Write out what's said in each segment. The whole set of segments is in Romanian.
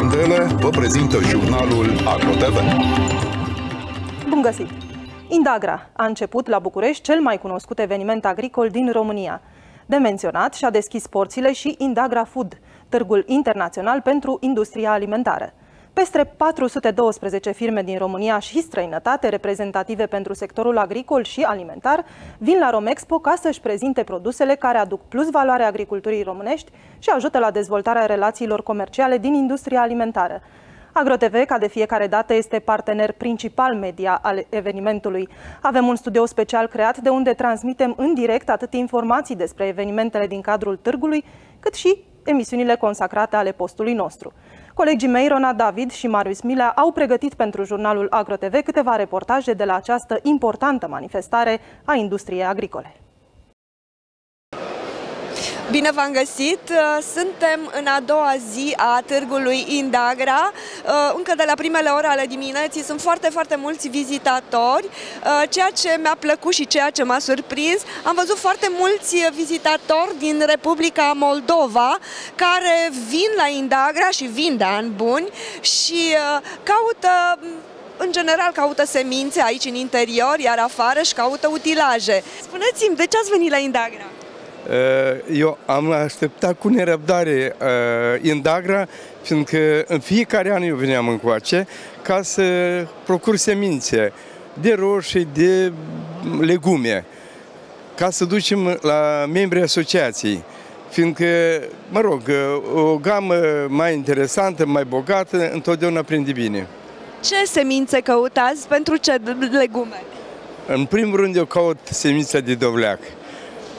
Bandelă vă prezintă jurnalul AgroTV. Bun găsit! Indagra a început la București cel mai cunoscut eveniment agricol din România. De menționat și-a deschis porțile și Indagra Food, târgul internațional pentru industria alimentară. Peste 412 firme din România și străinătate, reprezentative pentru sectorul agricol și alimentar, vin la Romexpo ca să-și prezinte produsele care aduc plus valoare agriculturii românești și ajută la dezvoltarea relațiilor comerciale din industria alimentară. AgroTV, ca de fiecare dată, este partener principal media al evenimentului. Avem un studio special creat de unde transmitem în direct atât informații despre evenimentele din cadrul târgului, cât și emisiunile consacrate ale postului nostru. Colegii mei, Rona David și Marius Milea, au pregătit pentru jurnalul AgroTV câteva reportaje de la această importantă manifestare a industriei agricole. Bine v-am găsit! Uh, suntem în a doua zi a târgului Indagra. Uh, încă de la primele ore ale dimineții sunt foarte, foarte mulți vizitatori. Uh, ceea ce mi-a plăcut și ceea ce m-a surprins, am văzut foarte mulți vizitatori din Republica Moldova care vin la Indagra și vin de ani buni și caută în general caută semințe aici în interior, iar afară și caută utilaje. Spuneți-mi, de ce ați venit la Indagra? Eh, eu am așteptat cu nerăbdare eh, Indagra, fiindcă în fiecare an eu veneam încoace ca să procur semințe de roșii, de legume, ca să ducem la membrii asociației fiindcă, mă rog, o gamă mai interesantă, mai bogată, întotdeauna prinde bine. Ce semințe căutați pentru ce legume? În primul rând eu caut semința de dovleac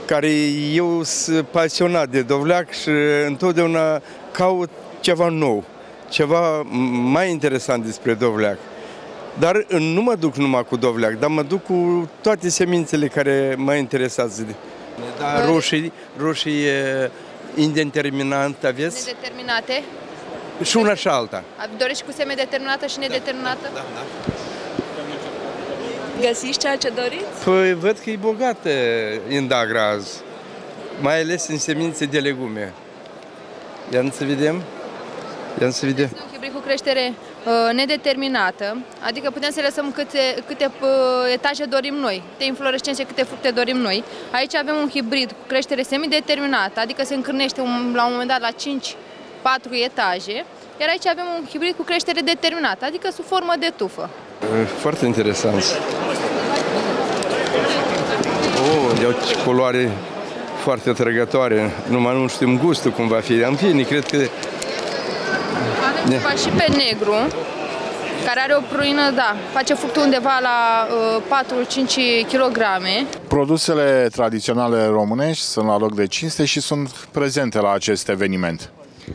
care eu sunt pasionat de dovleac și întotdeauna caut ceva nou, ceva mai interesant despre dovleac. Dar nu mă duc numai cu dovleac, dar mă duc cu toate semințele care mă interesează. Da, roșii, roșii indeterminant aveți? Nedeterminate. Și una și alta. Dorești cu seme determinată și nedeterminată? Da, da. da. Găsiți ceea ce doriți? Păi văd că e bogată Indagra azi, mai ales în semințe de legume. Ia să vedem? Ia să vedem. Este un hibrid cu creștere uh, nedeterminată, adică putem să lăsăm câte, câte uh, etaje dorim noi, câte inflorescențe, câte fructe dorim noi. Aici avem un hibrid cu creștere semideterminată, adică se încârnește un, la un moment dat la 5-4 etaje, iar aici avem un hibrid cu creștere determinată, adică sub formă de tufă. Foarte interesant. Oh, iau culoare foarte atrăgătoare, numai nu știm gustul cum va fi. În fine, cred că... Avem ceva și pe negru, care are o pruină, da, face fructul undeva la uh, 4-5 kg. Produsele tradiționale românești sunt la loc de cinste și sunt prezente la acest eveniment.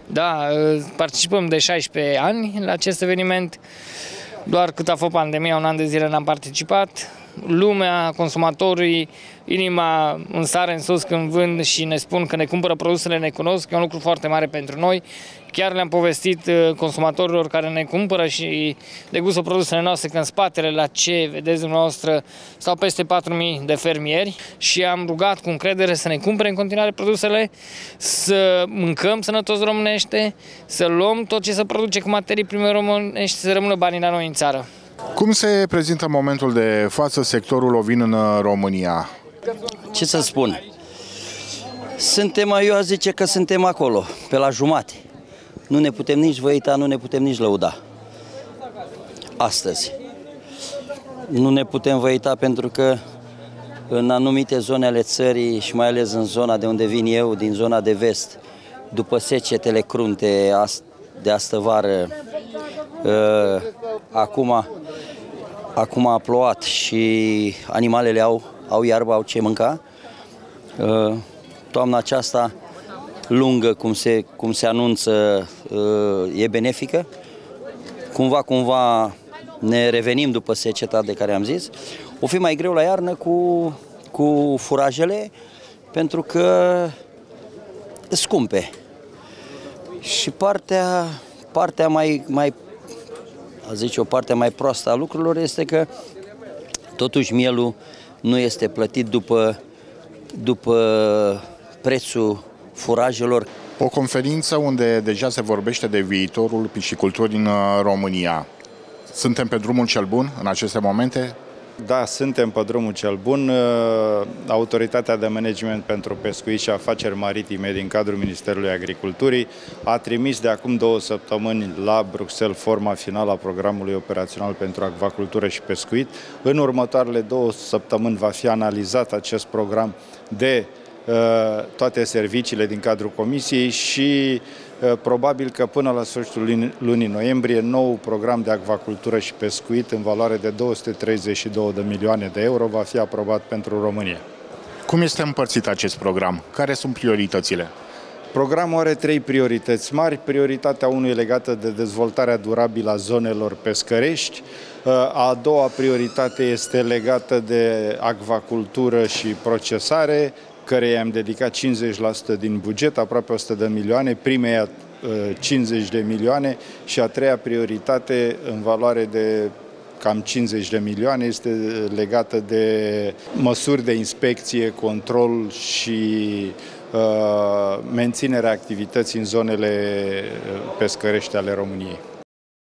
Da, uh, participăm de 16 ani la acest eveniment. Doar cât a fost pandemia, un an de zile n-am participat. Lumea, consumatorii, inima în sare în sus când vând și ne spun că ne cumpără produsele, ne cunosc, e un lucru foarte mare pentru noi. Chiar le-am povestit uh, consumatorilor care ne cumpără și degustă produsele noastre că în spatele la ce vedeți dumneavoastră stau peste 4.000 de fermieri și am rugat cu încredere să ne cumpere în continuare produsele, să mâncăm sănătos românește, să luăm tot ce se produce cu materii prime românești, să rămână banii la noi în țară. Cum se prezintă momentul de față sectorul ovin în România? Ce să spun? Suntem, eu aș zice că suntem acolo, pe la jumate. Nu ne putem nici văita, nu ne putem nici lăuda. Astăzi. Nu ne putem văita pentru că în anumite zone ale țării și mai ales în zona de unde vin eu, din zona de vest, după secetele crunte de astă vară, uh, acum, acum a plouat și animalele au, au iarbă, au ce mânca. Uh, toamna aceasta lungă, cum se, cum se anunță, uh, e benefică. Cumva, cumva ne revenim după seceta de care am zis. O fi mai greu la iarnă cu, cu furajele, pentru că scumpe. Și partea, partea mai, mai, a zice o parte mai proastă a lucrurilor este că totuși mielul nu este plătit după, după prețul furajelor. O conferință unde deja se vorbește de viitorul pisciculturii în uh, România. Suntem pe drumul cel bun în aceste momente? Da, suntem pe drumul cel bun. Uh, Autoritatea de Management pentru Pescuit și Afaceri Maritime din cadrul Ministerului Agriculturii a trimis de acum două săptămâni la Bruxelles forma finală a programului operațional pentru acvacultură și pescuit. În următoarele două săptămâni va fi analizat acest program de uh, toate serviciile din cadrul Comisiei și uh, probabil că până la sfârșitul lunii noiembrie nou program de acvacultură și pescuit în valoare de 232 de milioane de euro va fi aprobat pentru România. Cum este împărțit acest program? Care sunt prioritățile? Programul are trei priorități mari. Prioritatea 1 e legată de dezvoltarea durabilă a zonelor pescărești. A doua prioritate este legată de acvacultură și procesare, care am dedicat 50% din buget, aproape 100 de milioane, primeia 50 de milioane și a treia prioritate în valoare de cam 50 de milioane este legată de măsuri de inspecție, control și uh, menținerea activității în zonele pescărești ale României.